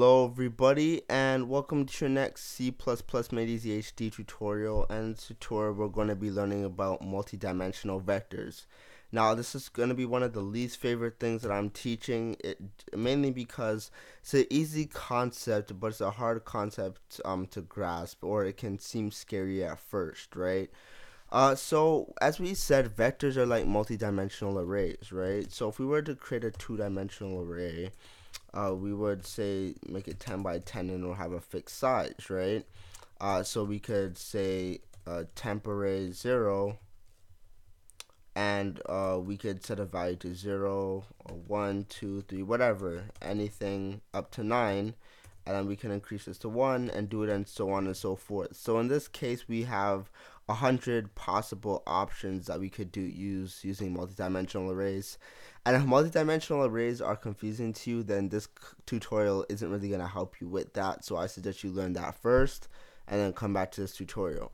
Hello everybody and welcome to your next C++ Made Easy HD tutorial. And tutorial we're going to be learning about multidimensional vectors. Now this is going to be one of the least favorite things that I'm teaching. It mainly because it's an easy concept but it's a hard concept um, to grasp or it can seem scary at first right? Uh, so as we said vectors are like multidimensional arrays right? So if we were to create a two-dimensional array uh, we would say make it 10 by 10 and it'll have a fixed size, right? Uh, so we could say uh, temp array 0 and uh, we could set a value to 0 or 1, 2, 3, whatever, anything up to 9 and then we can increase this to 1 and do it and so on and so forth. So in this case we have a hundred possible options that we could do use using multidimensional arrays. And if multidimensional arrays are confusing to you, then this tutorial isn't really going to help you with that. So I suggest you learn that first and then come back to this tutorial.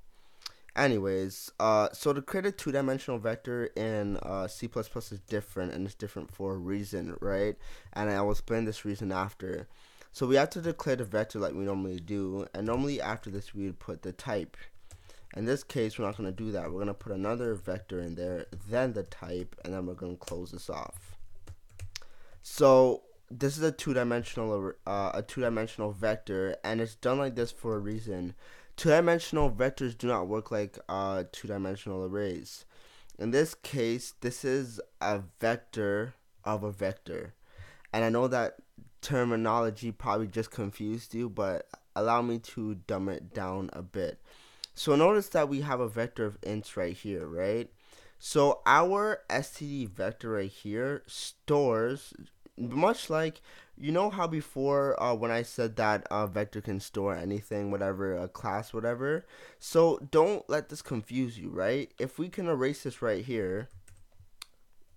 Anyways, uh, so to create a two-dimensional vector in uh, C++ is different, and it's different for a reason, right? And I will explain this reason after. So we have to declare the vector like we normally do, and normally after this we would put the type. In this case, we're not going to do that. We're going to put another vector in there, then the type, and then we're going to close this off. So this is a two-dimensional uh, a two-dimensional vector, and it's done like this for a reason. Two-dimensional vectors do not work like uh, two-dimensional arrays. In this case, this is a vector of a vector. And I know that terminology probably just confused you, but allow me to dumb it down a bit. So notice that we have a vector of ints right here, right? So our std vector right here stores, much like, you know how before uh, when I said that a vector can store anything, whatever, a class, whatever. So don't let this confuse you, right? If we can erase this right here,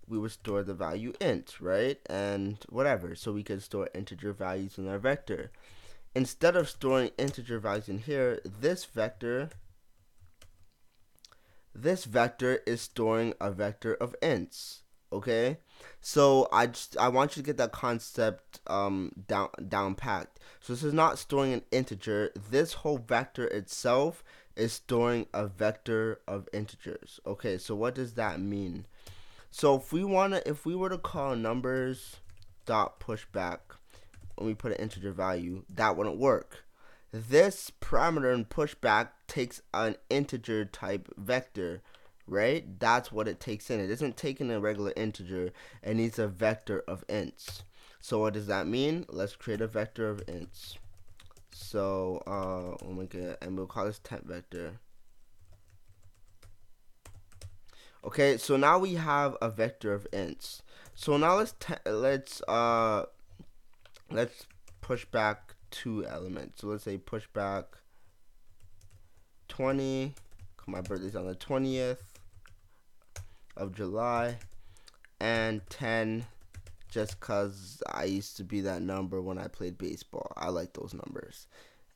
we would store the value int, right? And whatever. So we could store integer values in our vector. Instead of storing integer values in here, this vector this vector is storing a vector of ints okay? So i just i want you to get that concept um down down packed so this is not storing an integer. This whole vector itself is storing a vector of integers okay? So what does that mean? So if we want to if we were to call numbers dot pushback when we put an integer value that wouldn't work. This parameter in pushback takes an integer type vector, right? That's what it takes in. It isn't taking a regular integer. It needs a vector of ints. So what does that mean? Let's create a vector of ints. So uh, we'll make it, and we'll call this temp vector. Okay, so now we have a vector of ints. So now let's let's uh let's push back two elements. So let's say push back 20. My birthday's on the 20th of July. And 10 just because I used to be that number when I played baseball. I like those numbers.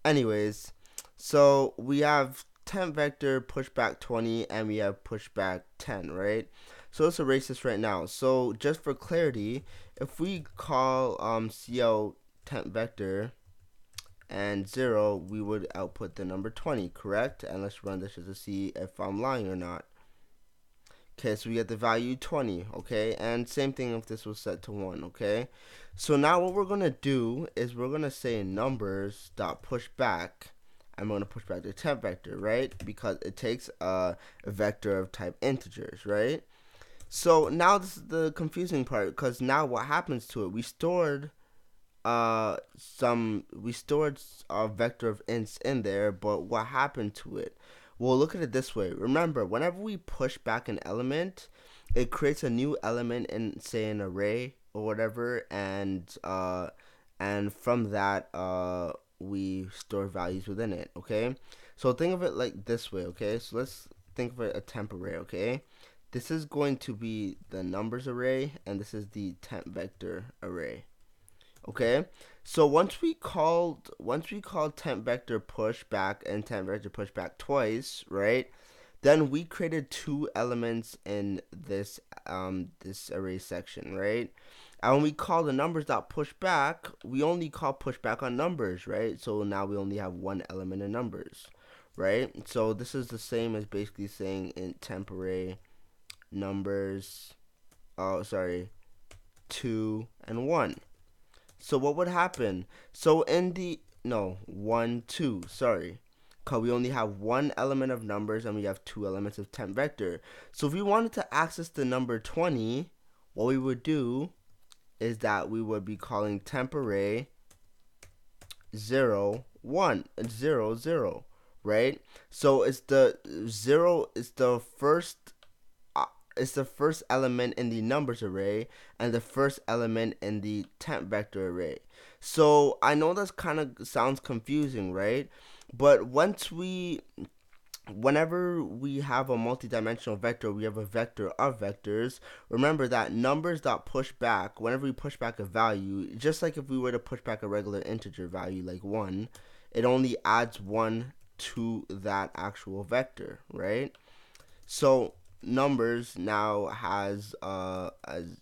Anyways, so we have temp vector pushback 20 and we have pushback 10, right? So let's erase this right now. So just for clarity, if we call um, CL temp vector and 0, we would output the number 20, correct? And let's run this just to see if I'm lying or not. Okay, so we get the value 20, okay? And same thing if this was set to 1, okay? So now what we're going to do is we're going to say numbers dot push back I'm going to push back the temp vector, right? Because it takes a, a vector of type integers, right? So now this is the confusing part because now what happens to it? We stored uh some we stored a vector of ints in there but what happened to it? Well look at it this way. Remember whenever we push back an element it creates a new element in say an array or whatever and uh and from that uh we store values within it okay? So think of it like this way okay? So let's think of it a temp array okay? This is going to be the numbers array and this is the temp vector array okay so once we called once we called temp vector push back and temp vector push back twice right then we created two elements in this um this array section right And when we call the numbers dot push back, we only call push back on numbers, right? So now we only have one element in numbers, right? So this is the same as basically saying in temporary numbers, oh, sorry, two and one. So what would happen? So in the, no, one, two, sorry because we only have one element of numbers and we have two elements of temp vector. So if we wanted to access the number 20, what we would do is that we would be calling temp array 0, 1, 0, 0, right? So it's the 0 is the first it's the first element in the numbers array and the first element in the temp vector array. So I know this kind of sounds confusing, right? But once we whenever we have a multidimensional vector, we have a vector of vectors. Remember that numbers dot push back, whenever we push back a value, just like if we were to push back a regular integer value like 1, it only adds 1 to that actual vector, right? So numbers now has uh as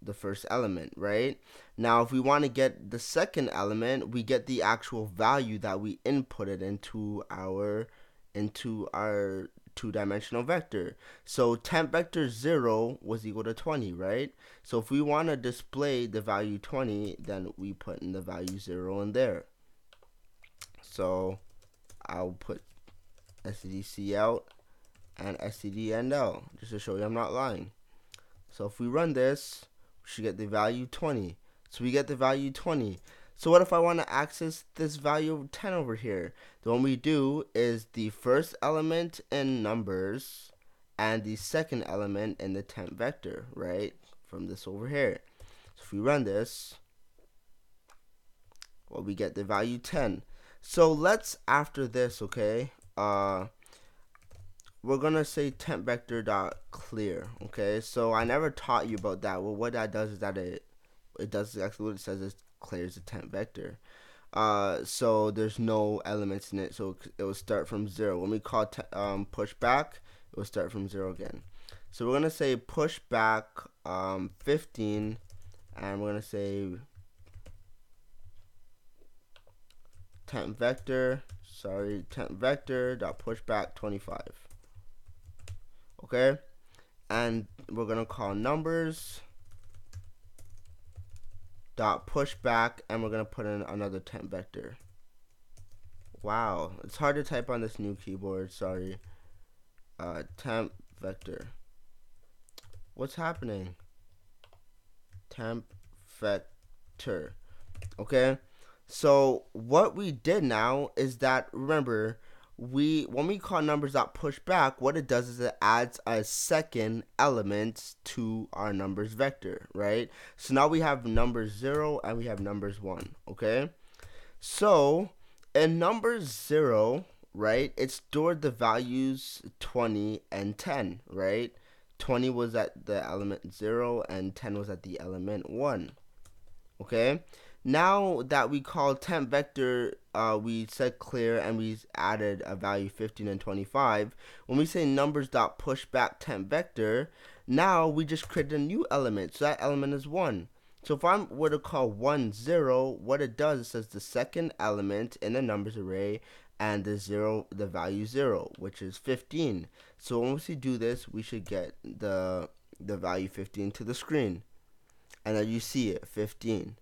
the first element, right? Now, if we want to get the second element, we get the actual value that we inputted into our into our two-dimensional vector. So temp vector 0 was equal to 20, right? So if we want to display the value 20, then we put in the value 0 in there. So I'll put SDC out and std end out just to show you I'm not lying. So if we run this, we should get the value 20. So we get the value 20. So what if I want to access this value of 10 over here? The one we do is the first element in numbers and the second element in the temp vector, right? From this over here. So if we run this, well, we get the value 10. So let's, after this, okay, uh, we're gonna say temp vector dot clear okay so i never taught you about that well what that does is that it it does exactly what it says. It clears the temp vector. Uh, so there's no elements in it, so it will start from zero. When we call um, push back, it will start from zero again. So we're gonna say push back um, 15, and we're gonna say temp vector. Sorry, temp vector dot push back 25. Okay, and we're gonna call numbers dot push back and we're gonna put in another temp vector. Wow it's hard to type on this new keyboard sorry. Uh, temp vector. What's happening? Temp vector okay? So what we did now is that remember we when we call numbers dot push back, what it does is it adds a second element to our numbers vector, right? So now we have numbers zero and we have numbers one, okay? So in numbers zero, right, it stored the values 20 and 10, right? 20 was at the element 0 and 10 was at the element 1. Okay? Now that we call temp vector, uh, we set clear and we added a value 15 and 25. When we say numbers dot push back temp vector, now we just create a new element. So that element is 1. So if I were to call 1, 0, what it does, it says the second element in the numbers array and the 0, the value 0, which is 15. So once we do this, we should get the, the value 15 to the screen. And then you see it, 15.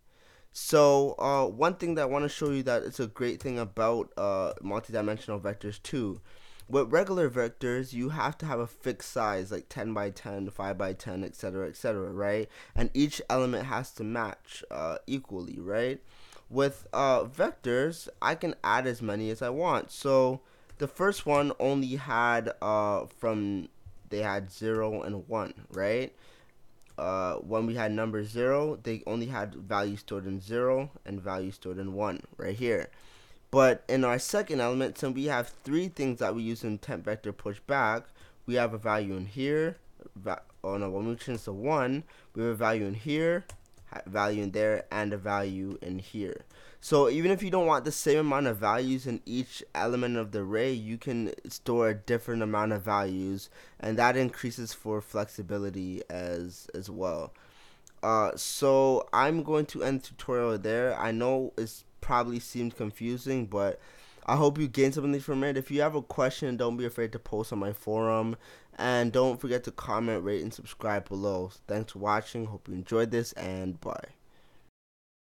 So uh, one thing that I want to show you that it's a great thing about uh, multidimensional vectors too. With regular vectors, you have to have a fixed size like 10 by 10, 5 by 10, etc., etc., right? And each element has to match uh, equally, right? With uh, vectors, I can add as many as I want. So the first one only had uh, from they had 0 and 1, right? Uh, when we had number 0, they only had values stored in 0 and values stored in 1 right here. But in our second element, since we have three things that we use in temp vector push back, we have a value in here. oh no, when we change to 1, we have a value in here, value in there, and a value in here. So even if you don't want the same amount of values in each element of the array, you can store a different amount of values, and that increases for flexibility as as well. Uh, so I'm going to end the tutorial there. I know it's probably seemed confusing, but I hope you gained something from it. If you have a question, don't be afraid to post on my forum. And don't forget to comment, rate, and subscribe below. Thanks for watching. Hope you enjoyed this, and bye.